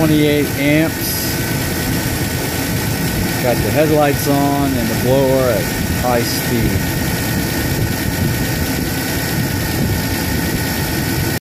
28 amps. Got the headlights on and the blower at high speed.